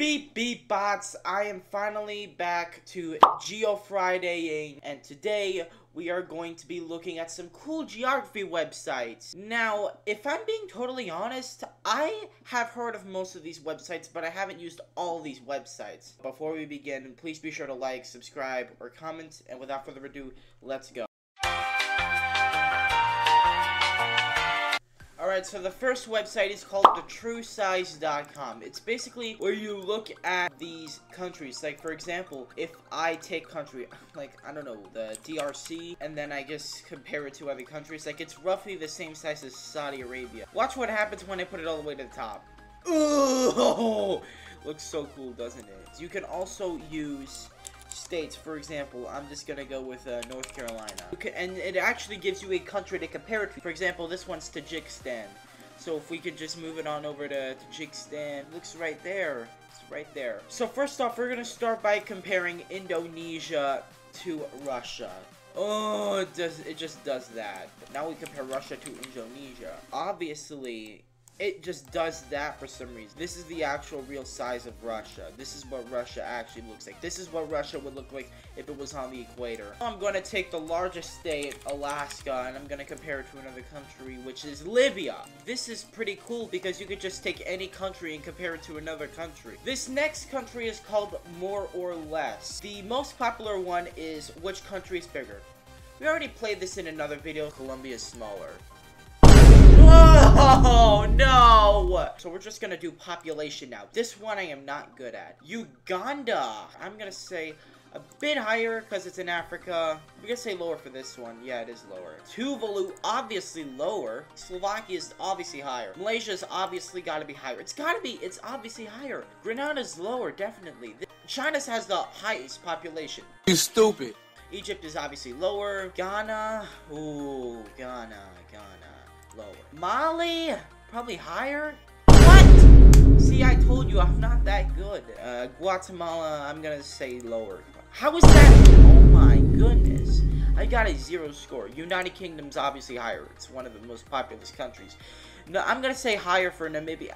Beep beep bots, I am finally back to Geo Fridaying eh? and today we are going to be looking at some cool geography websites. Now, if I'm being totally honest, I have heard of most of these websites, but I haven't used all these websites. Before we begin, please be sure to like, subscribe, or comment, and without further ado, let's go. So the first website is called thetruesize.com. It's basically where you look at these countries. Like, for example, if I take country, like, I don't know, the DRC, and then I just compare it to other countries, like, it's roughly the same size as Saudi Arabia. Watch what happens when I put it all the way to the top. Ooh! Looks so cool, doesn't it? You can also use states. For example, I'm just gonna go with uh, North Carolina. And it actually gives you a country to compare it to. For example, this one's Tajikistan. So if we could just move it on over to Tajikistan, looks right there. It's right there. So first off, we're gonna start by comparing Indonesia to Russia. Oh, it does. It just does that. But now we compare Russia to Indonesia. Obviously, it just does that for some reason. This is the actual real size of Russia. This is what Russia actually looks like. This is what Russia would look like if it was on the equator. I'm going to take the largest state, Alaska, and I'm going to compare it to another country, which is Libya. This is pretty cool because you could just take any country and compare it to another country. This next country is called More or Less. The most popular one is which country is bigger. We already played this in another video. Colombia is smaller. Oh, no! So we're just gonna do population now. This one I am not good at. Uganda. I'm gonna say a bit higher because it's in Africa. We can say lower for this one. Yeah, it is lower. Tuvalu, obviously lower. Slovakia is obviously higher. Malaysia's obviously got to be higher. It's got to be. It's obviously higher. Grenada's lower, definitely. China's has the highest population. You stupid. Egypt is obviously lower. Ghana. Ooh, Ghana, Ghana lower. Mali, probably higher. What? See, I told you I'm not that good. Uh, Guatemala, I'm gonna say lower. How is that? Oh my goodness. I got a zero score. United Kingdom's obviously higher. It's one of the most populous countries. No, I'm gonna say higher for Namibia.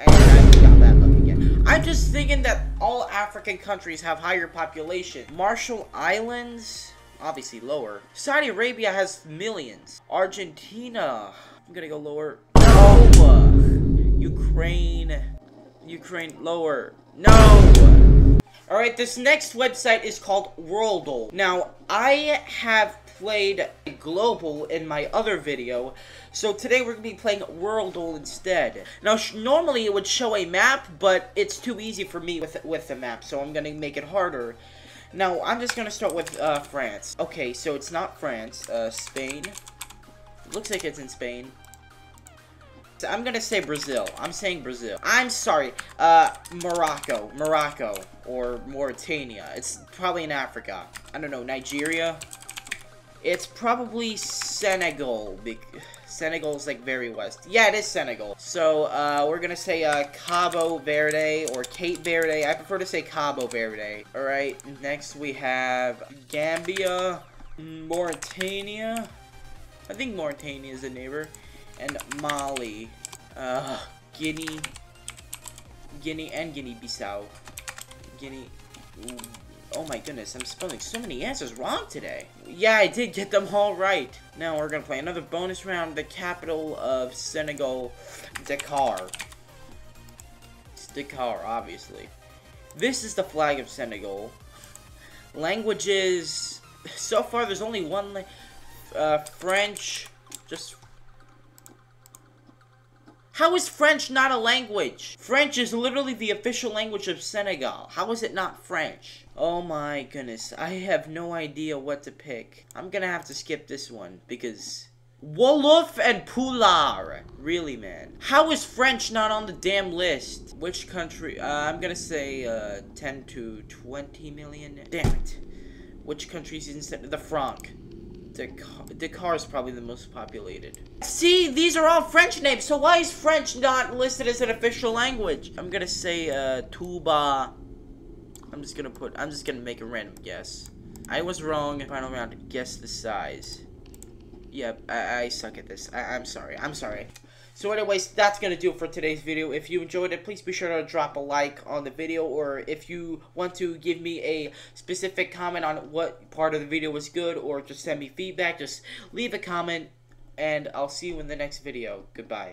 I'm just thinking that all African countries have higher population. Marshall Islands, obviously lower. Saudi Arabia has millions. Argentina, I'm gonna go lower. No! Ukraine. Ukraine, lower. No! Alright, this next website is called Worldle. Now, I have played Globle in my other video, so today we're going to be playing Worldle instead. Now, normally it would show a map, but it's too easy for me with, with the map, so I'm going to make it harder. Now, I'm just going to start with uh, France. Okay, so it's not France, uh, Spain. Looks like it's in Spain. So I'm gonna say Brazil. I'm saying Brazil. I'm sorry. Uh, Morocco. Morocco. Or Mauritania. It's probably in Africa. I don't know. Nigeria. It's probably Senegal. Senegal is like very west. Yeah, it is Senegal. So, uh, we're gonna say, uh, Cabo Verde or Cape Verde. I prefer to say Cabo Verde. Alright, next we have Gambia, Mauritania. I think Mauritania is a neighbor. And Mali. Uh, Guinea. Guinea and Guinea-Bissau. Guinea. Oh my goodness, I'm spelling so many answers wrong today. Yeah, I did get them all right. Now we're gonna play another bonus round. The capital of Senegal, Dakar. It's Dakar, obviously. This is the flag of Senegal. Languages. So far, there's only one uh, French, just... How is French not a language? French is literally the official language of Senegal. How is it not French? Oh my goodness, I have no idea what to pick. I'm gonna have to skip this one, because... Wolof and Pulaar. Really, man. How is French not on the damn list? Which country? Uh, I'm gonna say, uh, 10 to 20 million. Damn it. Which country's in the Franc? Dakar, Dakar is probably the most populated. See, these are all French names, so why is French not listed as an official language? I'm gonna say, uh, Touba. I'm just gonna put, I'm just gonna make a random guess. I was wrong. Final round, guess the size. Yep, I, I suck at this. I, I'm sorry, I'm sorry. So anyways, that's going to do it for today's video. If you enjoyed it, please be sure to drop a like on the video. Or if you want to give me a specific comment on what part of the video was good or just send me feedback, just leave a comment. And I'll see you in the next video. Goodbye.